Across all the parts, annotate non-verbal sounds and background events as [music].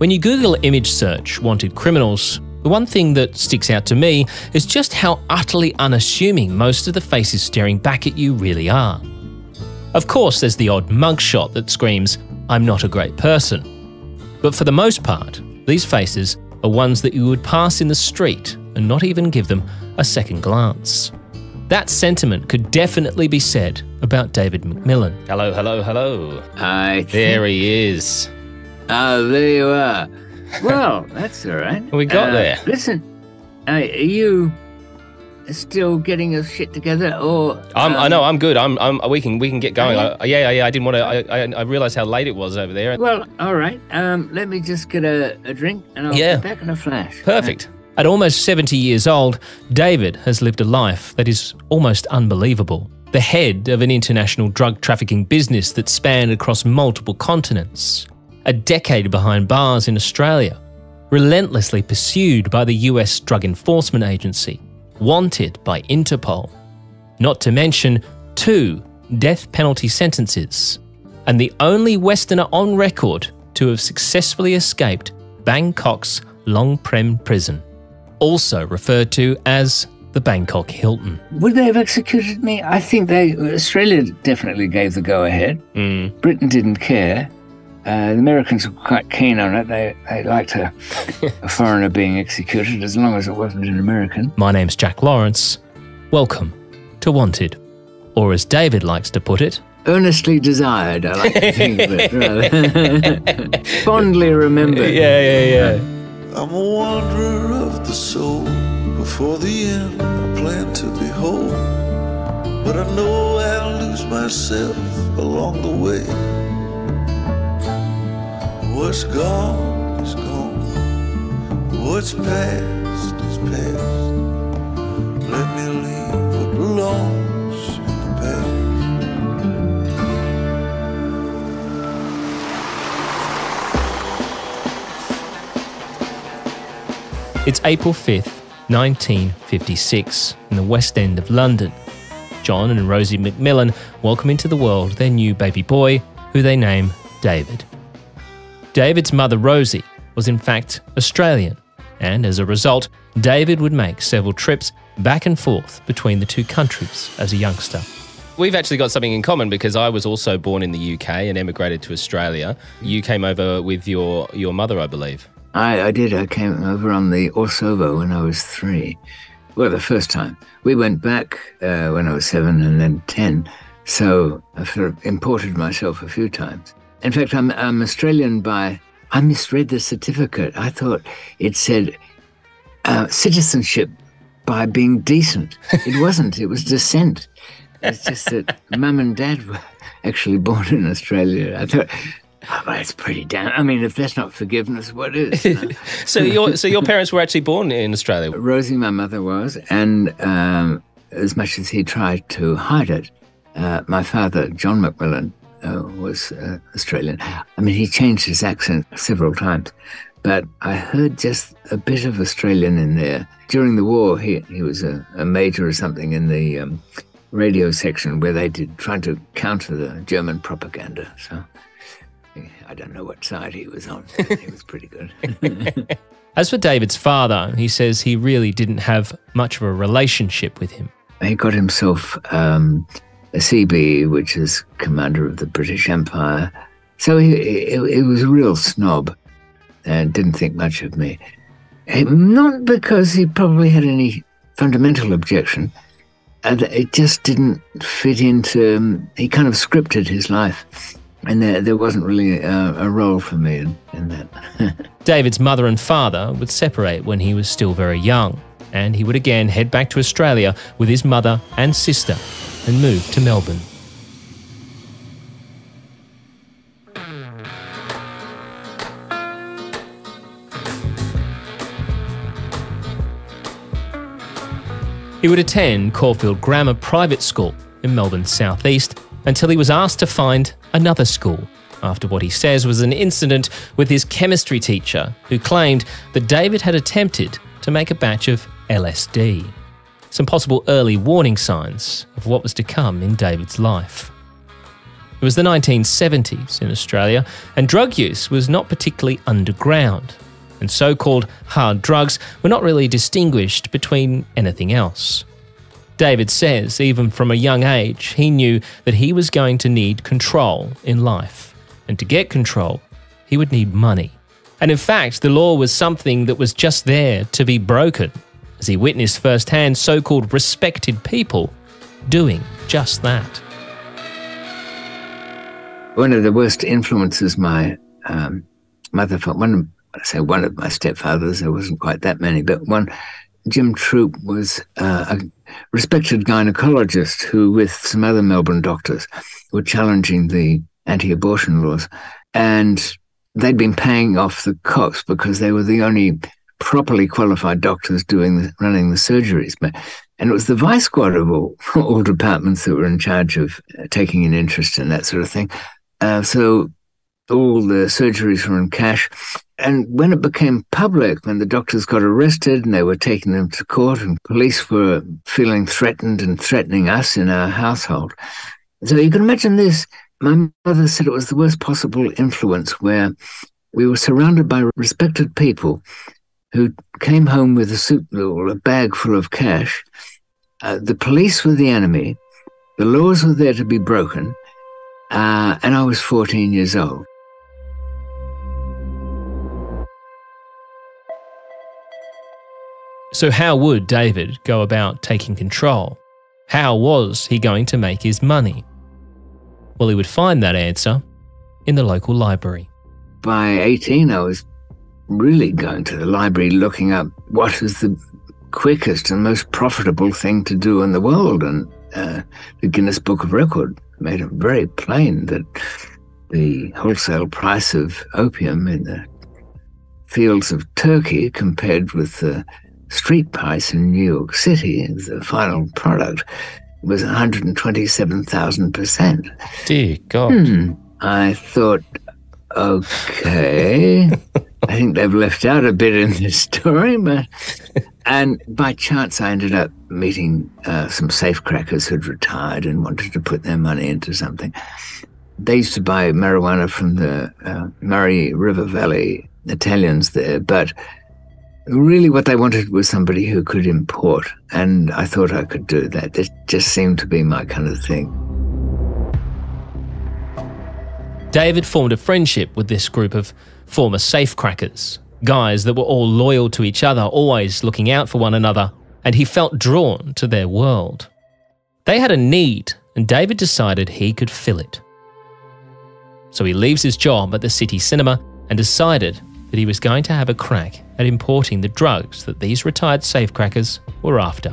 When you Google image search wanted criminals, the one thing that sticks out to me is just how utterly unassuming most of the faces staring back at you really are. Of course, there's the odd mugshot that screams, I'm not a great person. But for the most part, these faces are ones that you would pass in the street and not even give them a second glance. That sentiment could definitely be said about David McMillan. Hello, hello, hello. Hi. There he is. Oh, there you are. Well, that's all right. We got Uh, there. Listen, uh, are you still getting your shit together, or I'm, I um, know I'm good. I'm, I'm. We can we can get going. Yeah. I, yeah, yeah. I didn't want to. I, I, I realized how late it was over there. Well, all right. Um, let me just get a, a drink, and I'll Yeah. be back in a flash. Perfect. At almost 70 years old, David has lived a life that is almost unbelievable. The head of an international drug trafficking business that spanned across multiple continents. A decade behind bars in Australia. Relentlessly pursued by the US Drug Enforcement Agency. Wanted by Interpol. Not to mention two death penalty sentences. And the only Westerner on record to have successfully escaped Bangkok's Klong Prem prison, also referred to as the Bangkok Hilton. Would they have executed me? I think they. Australia definitely gave the go ahead. Hmm. Britain didn't care. Uh, the Americans were quite keen on it. They they liked a, a [laughs] foreigner being executed as long as it wasn't an American. My name's Jack Lawrence. Welcome to Wanted. Or as David likes to put it, Earnestly desired, I like to think of it. [laughs] Fondly remembered. Yeah, yeah, yeah. I'm a wanderer of the soul. Before the end, I plan to behold. But I know I'll lose myself along the way. What's gone is gone. What's past is past. Let me leave what belongs in the past. It's April 5th, 1956, in the West End of London. John and Rosie McMillan welcome into the world their new baby boy, who they name David. David's mother, Rosie, was in fact Australian, and as a result, David would make several trips back and forth between the two countries as a youngster. We've actually got something in common because I was also born in the UK and emigrated to Australia. You came over with your, your mother, I believe. I, I did. I came over on the Orsova when I was three. Well, the first time. We went back uh, when I was seven and then 10. So I sort of imported myself a few times. In fact, I'm, I'm Australian by. I misread the certificate. I thought it said uh, citizenship by being decent. It [laughs] wasn't, it was descent. It's just that mum and dad were actually born in Australia. I thought, oh, well, it's pretty damn. I mean, if that's not forgiveness, what is? [laughs] So your so your parents were actually born in Australia. Rosie, my mother, was, and um, as much as he tried to hide it, uh, my father, John McMillan, uh, was uh, Australian. I mean, he changed his accent several times, but I heard just a bit of Australian in there. During the war, he, he was a, a major or something in the um, radio section where they did trying to counter the German propaganda. So I don't know what side he was on. [laughs] he was pretty good. [laughs] As for David's father, he says he really didn't have much of a relationship with him. he got himself um, CB, which is commander of the British Empire. So he, he, he was a real snob and didn't think much of me. Eh, Not because he probably had any fundamental objection. And it just didn't fit into. Um, he kind of scripted his life, and there, there wasn't really a, a role for me in, in that. [laughs] David's mother and father would separate when he was still very young, and he would again head back to Australia with his mother and sister and move to Melbourne. He would attend Caulfield Grammar Private School in Melbourne's southeast until he was asked to find another school after what he says was an incident with his chemistry teacher who claimed that David had attempted to make a batch of LSD. Some possible early warning signs of what was to come in David's life. It was the 1970s in Australia, and drug use was not particularly underground, and so called hard drugs were not really distinguished between anything else. David says, even from a young age, he knew that he was going to need control in life. And to get control, he would need money. And in fact, the law was something that was just there to be broken, as he witnessed firsthand so called respected people doing just that one of the worst influences my um, mother. One, I say one of my stepfathers. There wasn't quite that many, but one, Jim Troop was uh, a respected gynecologist who, with some other Melbourne doctors, were challenging the anti-abortion laws, and they'd been paying off the cops because they were the only properly qualified doctors doing the, running the surgeries. But and it was the vice squad of all, [laughs] all departments that were in charge of uh, taking an interest in that sort of thing. Uh, so all the surgeries were in cash. And when it became public, when the doctors got arrested and they were taking them to court, and police were feeling threatened and threatening us in our household. So you can imagine this. My mother said it was the worst possible influence where we were surrounded by respected people who came home with a suit or a bag full of cash. Uh, the police were the enemy. The laws were there to be broken. Uh, and I was 14 years old. So, how would David go about taking control? How was he going to make his money? Well, he would find that answer in the local library. By 18, I was really going to the library looking up what is the quickest and most profitable thing to do in the world. And uh, the Guinness Book of Record made it very plain that the wholesale price of opium in the fields of Turkey compared with the street price in New York City, the final product, was 127,000%. Dear God. Hmm. I thought, okay. [laughs] I think they've left out a bit in this story, but and by chance I ended up meeting uh, some safecrackers who'd retired and wanted to put their money into something. They used to buy marijuana from the uh, Murray River Valley Italians there, but really what they wanted was somebody who could import, and I thought I could do that. It just seemed to be my kind of thing. David formed a friendship with this group of former safecrackers, guys that were all loyal to each other, always looking out for one another, and he felt drawn to their world. They had a need, and David decided he could fill it. So he leaves his job at the city cinema and decided that he was going to have a crack at importing the drugs that these retired safecrackers were after.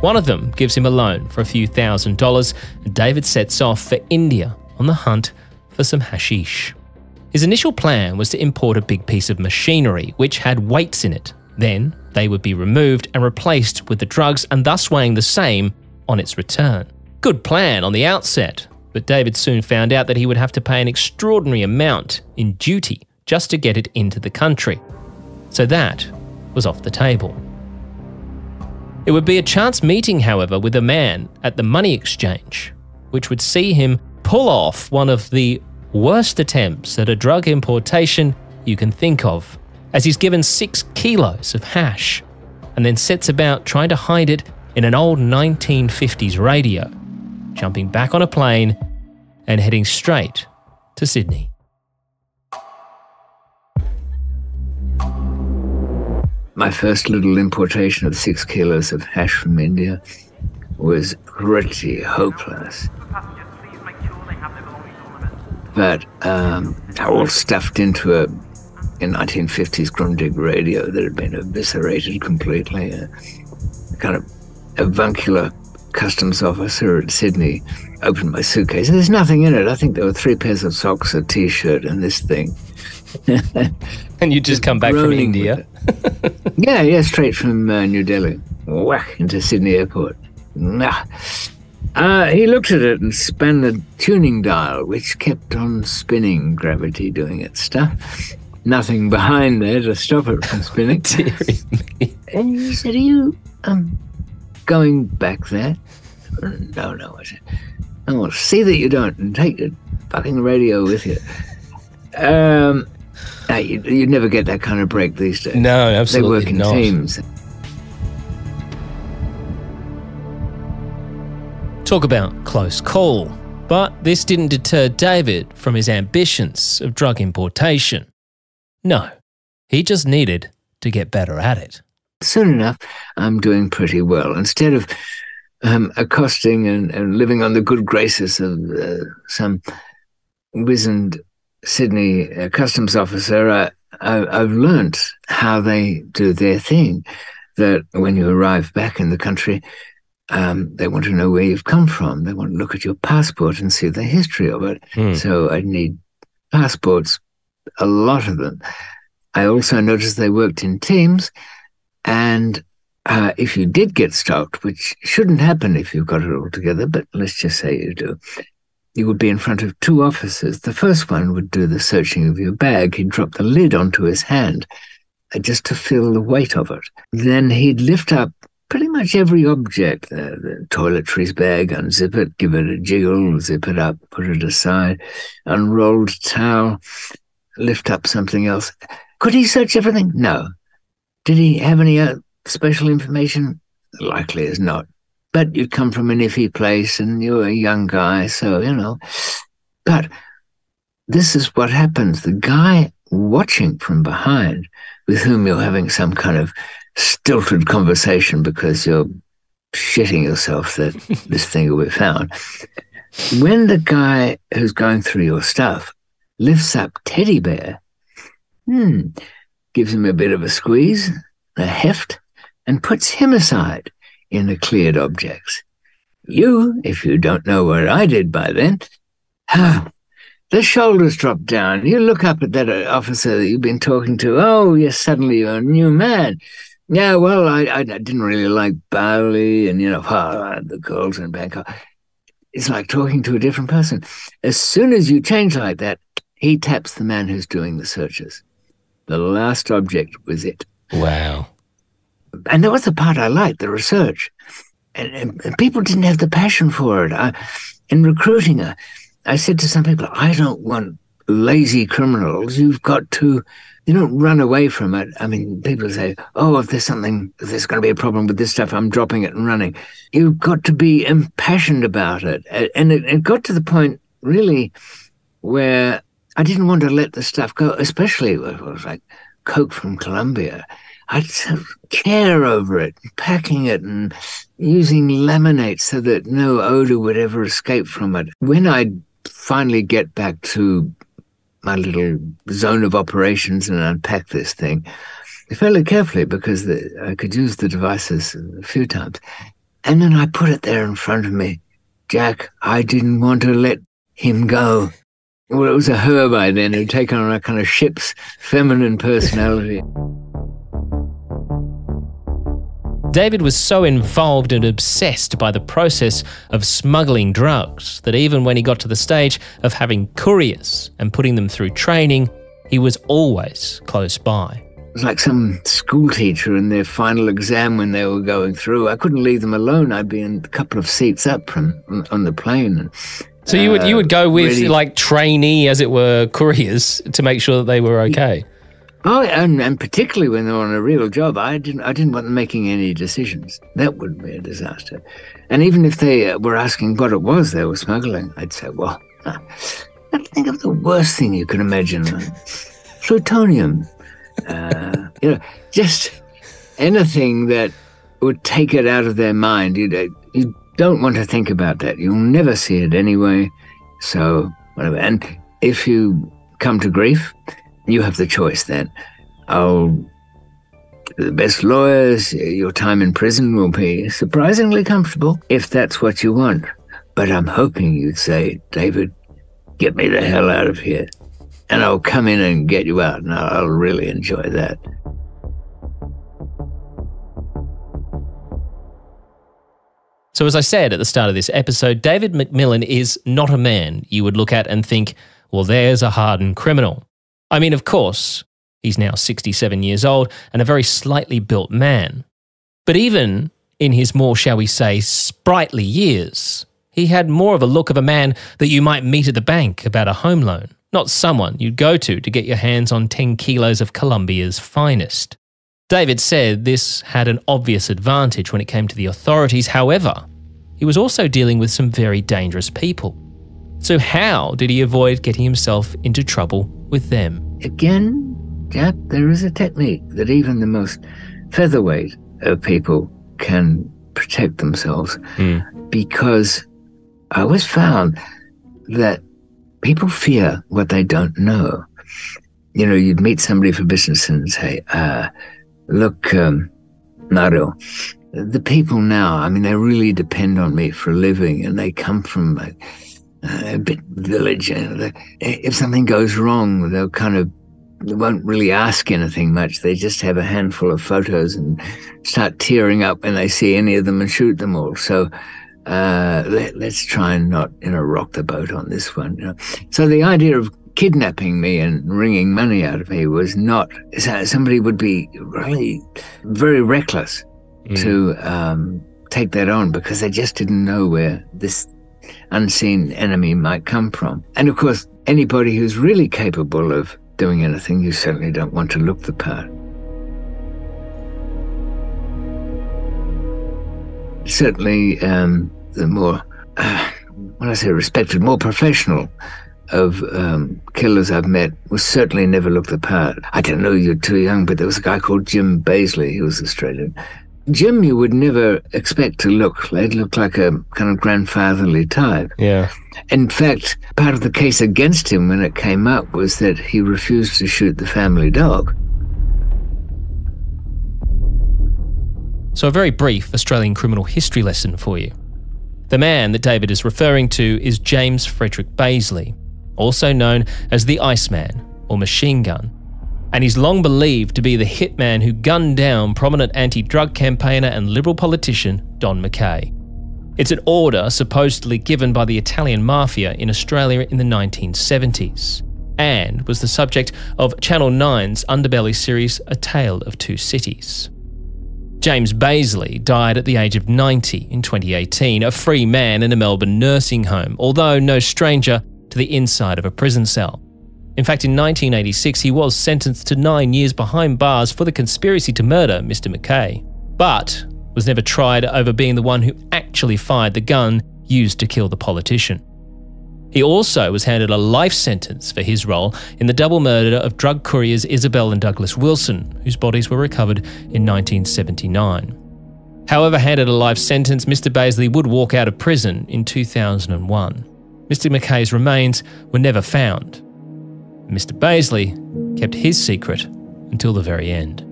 One of them gives him a loan for a few thousand dollars, and David sets off for India on the hunt for some hashish. His initial plan was to import a big piece of machinery which had weights in it. Then they would be removed and replaced with the drugs and thus weighing the same on its return. Good plan on the outset, but David soon found out that he would have to pay an extraordinary amount in duty just to get it into the country. So that was off the table. It would be a chance meeting, however, with a man at the money exchange, which would see him pull off one of the worst attempts at a drug importation you can think of, as he's given six kilos of hash and then sets about trying to hide it in an old 1950s radio, jumping back on a plane and heading straight to Sydney. My first little importation of six kilos of hash from India was pretty hopeless but um, all stuffed into a, a 1950s Grundig radio that had been eviscerated completely. A, kind of avuncular customs officer at Sydney opened my suitcase. And There's nothing in it. I think there were three pairs of socks, a t-shirt, and this thing. [laughs] and you just come back from India? yeah, yeah, straight from uh, New Delhi. Whack into Sydney Airport. Nah. Uh, he looked at it and spun the tuning dial, which kept on spinning, gravity doing its stuff. Nothing behind there to stop it from spinning. [laughs] and he said, Are you um, going back there? No, no, I said. Oh, see that you don't, and take the fucking radio with you. Um, you, you never get that kind of break these days. No, absolutely They work in not. teams. Talk about close call. But this didn't deter David from his ambitions of drug importation. No, he just needed to get better at it. Soon enough, I'm doing pretty well. Instead of um, accosting and, and living on the good graces of uh, some wizened Sydney uh, customs officer, I, I've learnt how they do their thing. That when you arrive back in the country, um, they want to know where you've come from. They want to look at your passport and see the history of it. Hmm. So I need passports, a lot of them. I also noticed they worked in teams, and uh, if you did get stopped, which shouldn't happen if you've got it all together, but let's just say you do, you would be in front of two officers. The first one would do the searching of your bag. He'd drop the lid onto his hand uh, just to feel the weight of it. Then he'd lift up pretty much every object, uh, the toiletries bag, unzip it, give it a jiggle, zip it up, put it aside, unrolled towel, lift up something else. Could he search everything? No. Did he have any uh, special information? Likely as not. But you'd come from an iffy place and you were a young guy, so, you know. But this is what happens. The guy watching from behind, with whom you're having some kind of stilted conversation because you're shitting yourself that [laughs] this thing will be found. When the guy who's going through your stuff lifts up Teddy Bear, hmm, gives him a bit of a squeeze, a heft, and puts him aside in the cleared objects. You, if you don't know what I did by then, ah, the shoulders drop down. You look up at that officer that you've been talking to. Oh, yes, suddenly you're a new man. Yeah, well, I, I, didn't really like Bali and, you know, [laughs] uh, the girls in Bangkok. It's like talking to a different person. As soon as you change like that, he taps the man who's doing the searches. The last object was it. Wow. And that was the part I liked, the research. And, and, and people didn't have the passion for it. I, in recruiting, I, I said to some people, I don't want lazy criminals. You've got to, you don't run away from it. I mean, people say, oh, if there's something, if there's going to be a problem with this stuff, I'm dropping it and running. You've got to be impassioned about it. And it, it got to the point, really, where I didn't want to let the stuff go, especially if it was like Coke from Colombia. I'd care over it, packing it and using laminate so that no odor would ever escape from it. When I'd finally get back to my little zone of operations and unpack this thing, I fairly carefully because the, I could use the devices a few times. And then I put it there in front of me. Jack, I didn't want to let him go. Well, it was a her by then who'd taken on a kind of ship's feminine personality. David was so involved and obsessed by the process of smuggling drugs that even when he got to the stage of having couriers and putting them through training, he was always close by. It was like some school teacher in their final exam when they were going through. I couldn't leave them alone. I'd be in a couple of seats up from on the plane. And, So you would you would go uh, with really- like trainee, as it were, couriers to make sure that they were okay. Oh, and, and particularly when they're on a real job, I didn't I didn't want them making any decisions. That would be a disaster. And even if they uh, were asking what it was they were smuggling, I'd say, well, I think of the worst thing you can imagine: plutonium. Uh, you know, just anything that would take it out of their mind. You, uh, you don't want to think about that. You'll never see it anyway. So, whatever. And if you come to grief, you have the choice then. I'll. The best lawyers, your time in prison will be surprisingly comfortable if that's what you want. But I'm hoping you'd say, David, get me the hell out of here. And I'll come in and get you out, and I'll, really enjoy that. So, as I said at the start of this episode, David McMillan is not a man you would look at and think, well, there's a hardened criminal. I mean, of course, he's now 67 years old and a very slightly built man. But even in his more, shall we say, sprightly years, he had more of a look of a man that you might meet at the bank about a home loan, not someone you'd go to to get your hands on 10 kilos of Colombia's finest. David said this had an obvious advantage when it came to the authorities. However, he was also dealing with some very dangerous people. So, how did he avoid getting himself into trouble with them? Again, Jack, there is a technique that even the most featherweight of people can protect themselves Mm. because I always found that people fear what they don't know. You know, you'd meet somebody for business and say, uh, look, um, Naru, the people now, I mean, they really depend on me for a living and they come from a, a bit village. If something goes wrong, they'll kind of, they won't really ask anything much. They just have a handful of photos and start tearing up when they see any of them and shoot them all. So, uh, let, let's try and not, you know, rock the boat on this one. You know? So the idea of kidnapping me and wringing money out of me was not somebody would be really very reckless to um, take that on because they just didn't know where this unseen enemy might come from. And of course, anybody who's really capable of doing anything, you certainly don't want to look the part. Certainly, um, the more, uh, [sighs] when I say respected, more professional of um, killers I've met was certainly never looked the part. I don't know, you're too young, but there was a guy called Jim Bazley, he was Australian. Jim, you would never expect to look. They'd look like a kind of grandfatherly type. Yeah. In fact, part of the case against him when it came up was that he refused to shoot the family dog. So, a very brief Australian criminal history lesson for you. The man that David is referring to is James Frederick Bazley, also known as the Iceman or Machine Gun, and he's long believed to be the hitman who gunned down prominent anti drug campaigner and Liberal politician Don Mackay. It's an order supposedly given by the Italian mafia in Australia in the 1970s, and was the subject of Channel 9's Underbelly series A Tale of Two Cities. James Bazley died at the age of 90 in 2018, a free man in a Melbourne nursing home, although no stranger to the inside of a prison cell. In fact, in 1986, he was sentenced to nine years behind bars for the conspiracy to murder Mr. Mackay, but was never tried over being the one who actually fired the gun used to kill the politician. He also was handed a life sentence for his role in the double murder of drug couriers Isabel and Douglas Wilson, whose bodies were recovered in 1979. However, handed a life sentence, Mr. Bazley would walk out of prison in 2001. Mr. Mackay's remains were never found. Mr. Bazley kept his secret until the very end.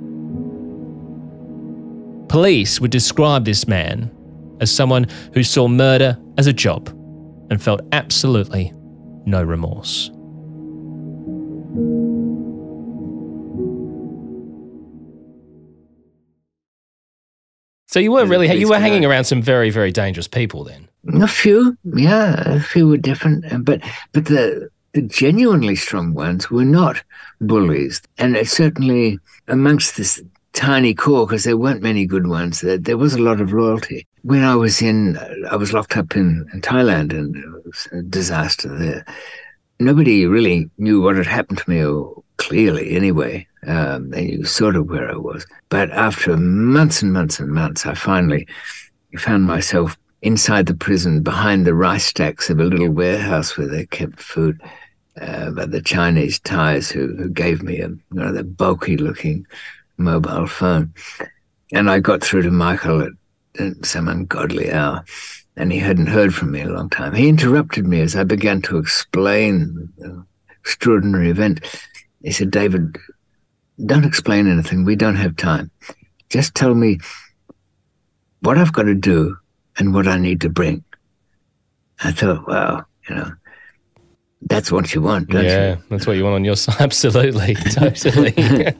Police would describe this man as someone who saw murder as a job and felt absolutely no remorse. So you were really you were hanging around some very very dangerous people then. A few, yeah, a few were different, but but the the genuinely strong ones were not bullies, and it's certainly amongst this tiny core because there weren't many good ones. There, there was a lot of loyalty. When I was in, I was locked up in, in Thailand, and it was a disaster there. Nobody really knew what had happened to me, or clearly anyway. Um, they knew sort of where I was. But after months and months and months, I finally found myself inside the prison behind the rice stacks of a little warehouse where they kept food uh, by the Chinese Thais who, who gave me a rather bulky looking mobile phone. And I got through to Michael at, at some ungodly hour, and he hadn't heard from me in a long time. He interrupted me as I began to explain the extraordinary event. He said, David, don't explain anything. We don't have time. Just tell me what I've got to do and what I need to bring. I thought, wow, you know, that's what you want, don't yeah, you? that's what you want on your [laughs] side. Absolutely, totally. [laughs]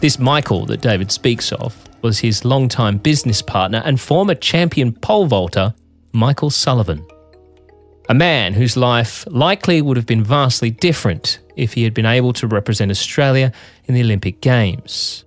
this Michael that David speaks of was his longtime business partner and former champion pole vaulter, Michael Sullivan. A man whose life likely would have been vastly different if he had been able to represent Australia in the Olympic Games.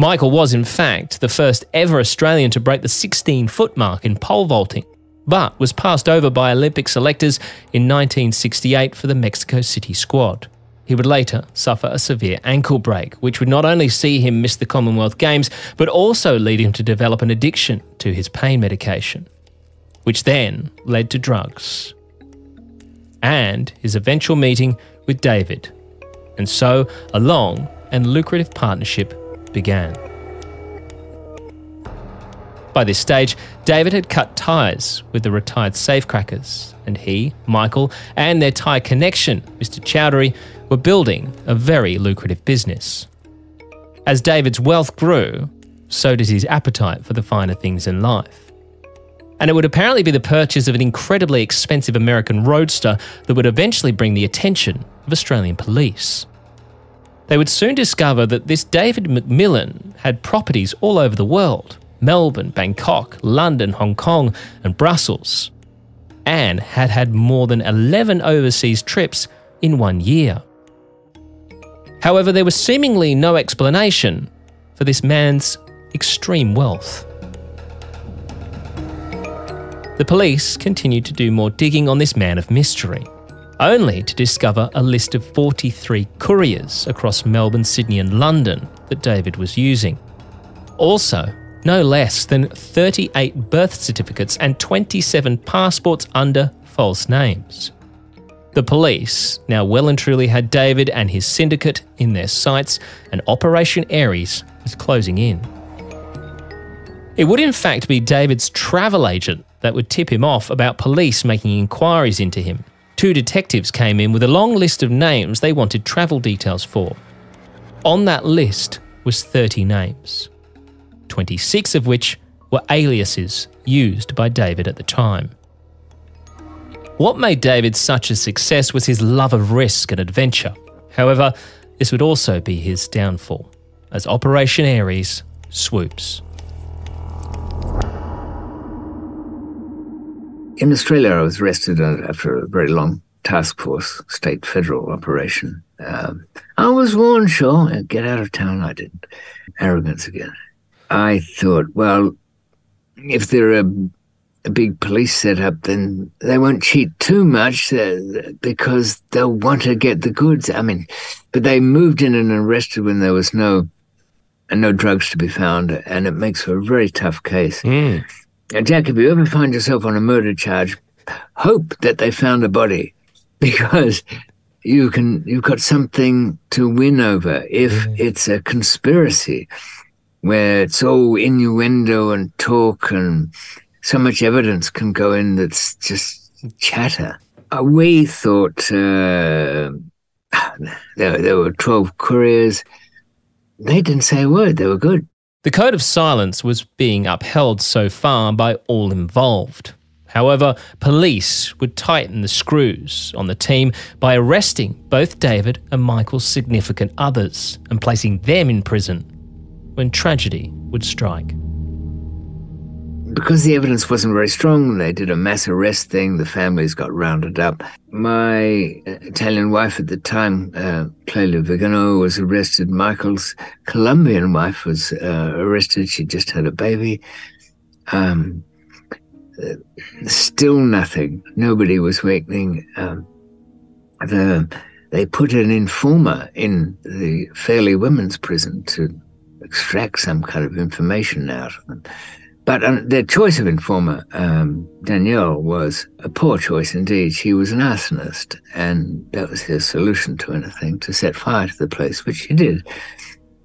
Michael was, in fact, the first ever Australian to break the 16 foot mark in pole vaulting, but was passed over by Olympic selectors in 1968 for the Mexico City squad. He would later suffer a severe ankle break, which would not only see him miss the Commonwealth Games, but also lead him to develop an addiction to his pain medication, which then led to drugs. And his eventual meeting with David. And so a long and lucrative partnership began. By this stage, David had cut ties with the retired safecrackers, and he, Michael, and their Thai connection, Mr. Chowdhury, were building a very lucrative business. As David's wealth grew, so did his appetite for the finer things in life. And it would apparently be the purchase of an incredibly expensive American roadster that would eventually bring the attention of Australian police. They would soon discover that this David McMillan had properties all over the world Melbourne, Bangkok, London, Hong Kong, and Brussels, and had had more than 11 overseas trips in one year. However, there was seemingly no explanation for this man's extreme wealth. The police continued to do more digging on this man of mystery only to discover a list of 43 couriers across Melbourne, Sydney, and London that David was using. Also, no less than 38 birth certificates and 27 passports under false names. The police now well and truly had David and his syndicate in their sights, and Operation Aries was closing in. It would, in fact, be David's travel agent that would tip him off about police making inquiries into him, two detectives came in with a long list of names they wanted travel details for. On that list was 30 names, 26 of which were aliases used by David at the time. What made David such a success was his love of risk and adventure. However, this would also be his downfall, as Operation Aries swoops. In Australia, I was arrested after a very long task force, state federal operation. Um, I was warned, sure, get out of town. I didn't. Arrogance again. I thought, well, if there are a big police setup, then they won't cheat too much uh, because they'll want to get the goods. I mean, but they moved in and arrested when there was no no drugs to be found, and it makes for a very tough case. Mm. Jack, if you ever find yourself on a murder charge, hope that they found a body [laughs] because you can you've got something to win over if mm. it's a conspiracy where it's all innuendo and talk and so much evidence can go in that's just chatter. Uh, we thought uh, [sighs] there, there were 12 couriers. They didn't say a word. They were good. The code of silence was being upheld so far by all involved. However, police would tighten the screws on the team by arresting both David and Michael's significant others and placing them in prison when tragedy would strike. Because the evidence wasn't very strong, they did a mass arrest thing. The families got rounded up. My Italian wife at the time, uh, Vigano, was arrested. Michael's Colombian wife was uh, arrested. She just had a baby. Um, uh, still nothing. Nobody was wakening. Um, the, they put an informer in the Fairlea Women's Prison to extract some kind of information out of them. But um, their choice of informer, um, Danielle, was a poor choice indeed. She was an arsonist, and that was his solution to anything to set fire to the place, which he did,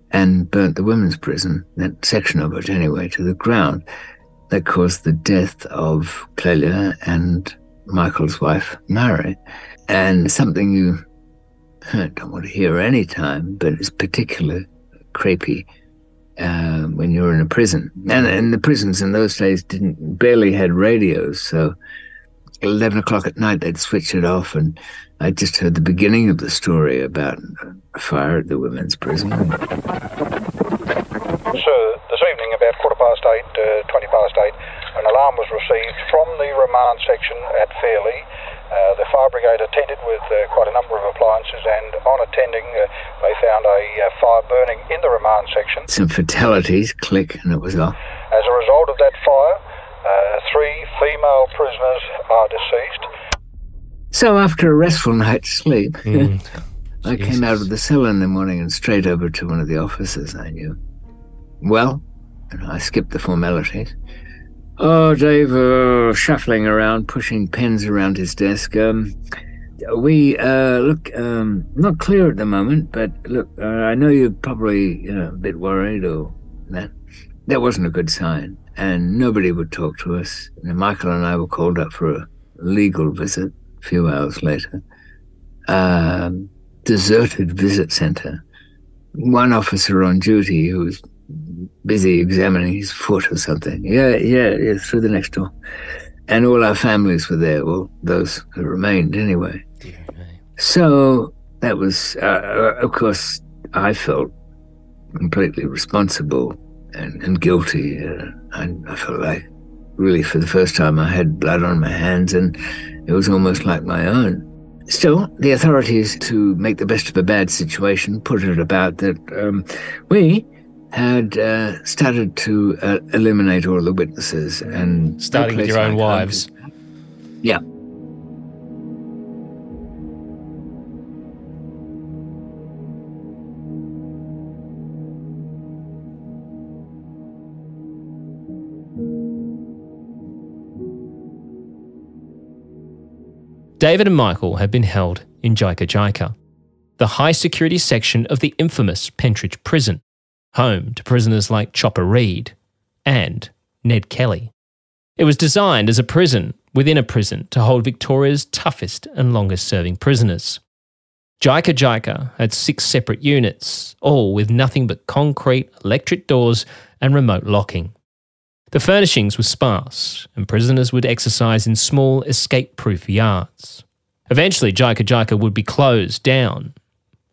and burnt the women's prison, that section of it anyway, to the ground. That caused the death of Clelia and Michael's wife, Mary. And something you [laughs] don't want to hear any time, but it's particularly creepy uh, when you were in a prison. And, and the prisons in those days didn't barely had radios, so eleven o'clock at night they'd switch it off, and I just heard the beginning of the story about a fire at the women's prison. Sir, this evening about quarter past eight, uh, twenty past eight, an alarm was received from the remand section at Fairlea Uh, the fire brigade attended with uh, quite a number of appliances, and on attending, uh, they found a uh, fire burning in the remand section. Some fatalities, click, and it was off. As a result of that fire, uh, three female prisoners are deceased. So after a restful night's sleep, [laughs] Mm. I came out of the cell in the morning and straight over to one of the officers I knew. Well, and I skipped the formalities. Oh, Dave, uh, shuffling around, pushing pens around his desk. Um, we uh, look um, not clear at the moment, but look, uh, I know you're probably you know, a bit worried or that. That wasn't a good sign, and nobody would talk to us. Michael and I were called up for a legal visit a few hours later. Um, deserted visit center. One officer on duty who was busy examining his foot or something. Yeah, yeah, yeah, through the next door. And all our families were there, well, those who remained anyway. So that was, uh, of course, I felt completely responsible and, and guilty. Uh, I, I felt like really for the first time I had blood on my hands and it was almost like my own. Still, the authorities, to make the best of a bad situation, put it about that um, we had uh, started to uh, eliminate all the witnesses and Starting with your own wives. Yeah. David and Michael had been held in Jika Jika, the high security section of the infamous Pentridge prison, home to prisoners like Chopper Read and Ned Kelly. It was designed as a prison within a prison to hold Victoria's toughest and longest serving prisoners. Jika Jika had six separate units, all with nothing but concrete, electric doors, and remote locking. The furnishings were sparse, and prisoners would exercise in small, escape proof yards. Eventually, Jika Jika would be closed down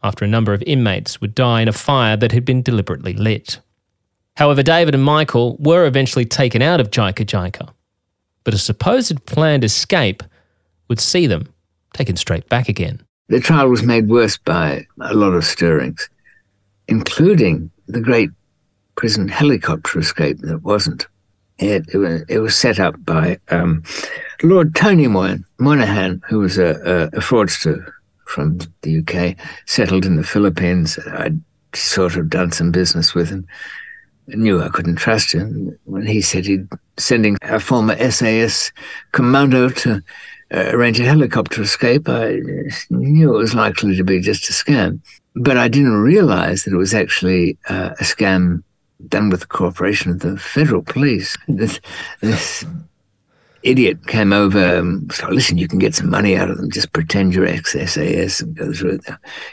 after a number of inmates would die in a fire that had been deliberately lit. However, David and Michael were eventually taken out of Jika Jika, but a supposed planned escape would see them taken straight back again. The trial was made worse by a lot of stirrings, including the great prison helicopter escape that wasn't. It, it, was, it was set up by um, Lord Tony Moynihan, who was a, a, a fraudster from the UK, settled in the Philippines. I'd sort of done some business with him. I knew I couldn't trust him. When he said he'd sending a former SAS commando to uh, arrange a helicopter escape, I knew it was likely to be just a scam. But I didn't realize that it was actually uh, a scam done with the cooperation of the federal police. [laughs] This, this idiot came over and said, listen, you can get some money out of them. Just pretend you're ex-SAS and go through it.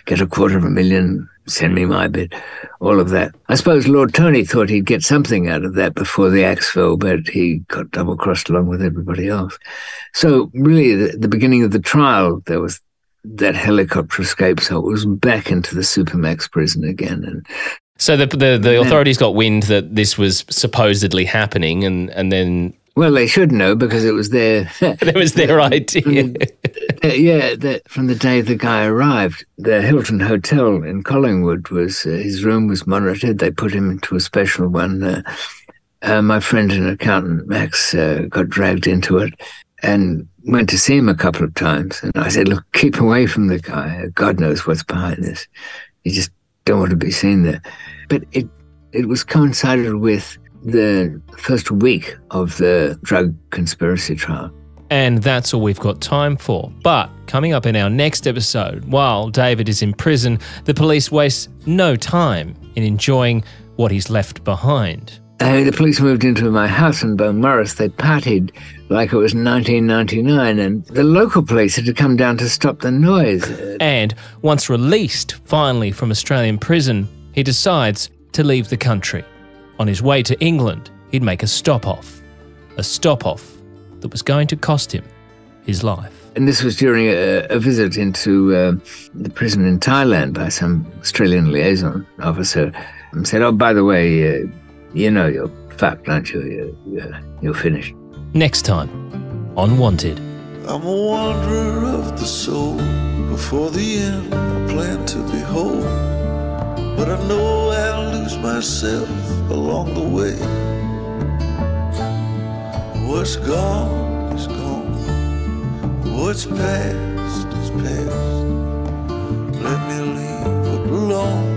Get a quarter of a million, send me my bit, all of that. I suppose Lord Tony thought he'd get something out of that before the axe fell, but he got double-crossed along with everybody else. So really, the, the beginning of the trial, there was that helicopter escape, so it was back into the Supermax prison again. And So the the, the authorities got wind that this was supposedly happening, and and then well, they should know because it was their [laughs] it was their [laughs] idea. Uh, yeah, that from the day the guy arrived, the Hilton Hotel in Collingwood was uh, his room was monitored. They put him into a special one. Uh, uh, my friend and accountant Max uh, got dragged into it and went to see him a couple of times. And I said, "Look, keep away from the guy. God knows what's behind this. You just don't want to be seen there." But it it was coincided with the first week of the drug conspiracy trial. And that's all we've got time for. But coming up in our next episode, while David is in prison, the police waste no time in enjoying what he's left behind. Uh, the police moved into my house in Beaumaris. They partied like it was 1999, and the local police had to come down to stop the noise. Uh, And once released finally from Australian prison, he decides to leave the country. On his way to England, he'd make a stop off. A stop off that was going to cost him his life. and this was during a, a visit into uh, the prison in Thailand by some Australian liaison officer. And said, "Oh, by the way, uh, you know you're fucked, aren't you? You're, you're, you're finished." Next time on Wanted. I'm a wanderer of the soul. Before the end, I plan to be whole but I know I'll lose myself along the way. What's gone is gone, what's past is past. Let me leave it alone.